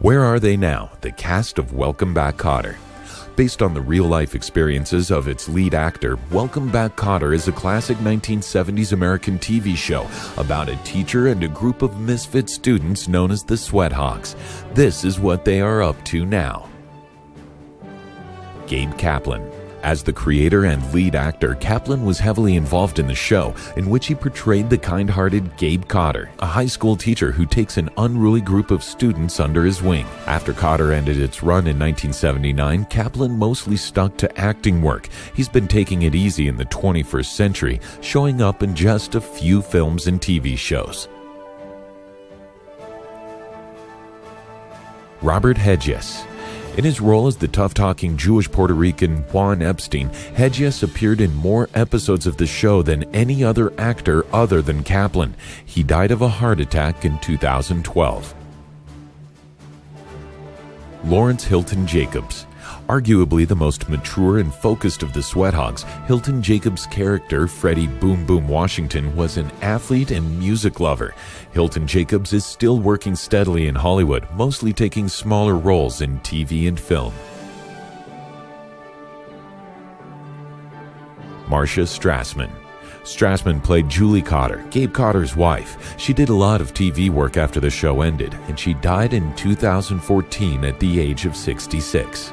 Where Are They Now? The cast of Welcome Back Kotter. Based on the real life experiences of its lead actor, Welcome Back Kotter is a classic 1970s American TV show about a teacher and a group of misfit students known as the Sweathogs. This is what they are up to now. Gabe Kaplan. As the creator and lead actor, Kaplan was heavily involved in the show, in which he portrayed the kind hearted Gabe Kotter, a high school teacher who takes an unruly group of students under his wing. After Kotter ended its run in 1979, Kaplan mostly stuck to acting work. He's been taking it easy in the 21st century, showing up in just a few films and TV shows. Robert Hegyes. In his role as the tough talking Jewish Puerto Rican Juan Epstein, Hegyes appeared in more episodes of the show than any other actor other than Kaplan. He died of a heart attack in 2012. Lawrence Hilton Jacobs. Arguably the most mature and focused of the Sweathogs, Hilton Jacobs' character, Freddie Boom Boom Washington, was an athlete and music lover. Hilton Jacobs is still working steadily in Hollywood, mostly taking smaller roles in TV and film. Marcia Strassman. Strassman played Julie Kotter, Gabe Kotter's wife. She did a lot of TV work after the show ended, and she died in 2014 at the age of 66.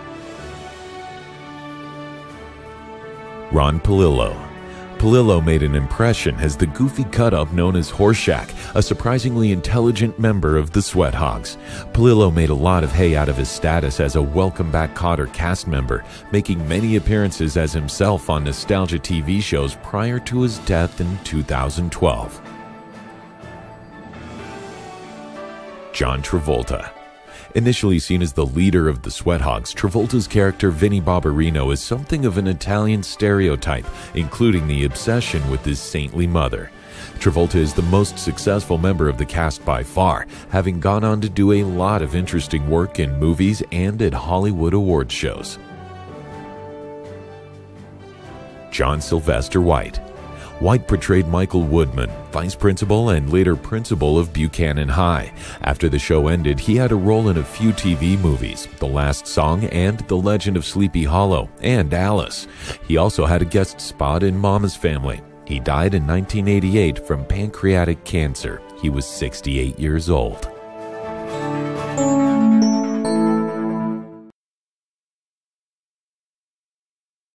Ron Palillo. Palillo made an impression as the goofy cut-up known as Horshack, a surprisingly intelligent member of the Sweathogs. Palillo made a lot of hay out of his status as a Welcome Back Kotter cast member, making many appearances as himself on nostalgia TV shows prior to his death in 2012. John Travolta. Initially seen as the leader of the Sweathogs, Travolta's character Vinnie Barbarino is something of an Italian stereotype, including the obsession with his saintly mother. Travolta is the most successful member of the cast by far, having gone on to do a lot of interesting work in movies and at Hollywood award shows. John Sylvester White. White portrayed Michael Woodman, vice principal and later principal of Buchanan High. After the show ended, he had a role in a few TV movies The Last Song and The Legend of Sleepy Hollow, and Alice. He also had a guest spot in Mama's Family. He died in 1988 from pancreatic cancer. He was 68 years old.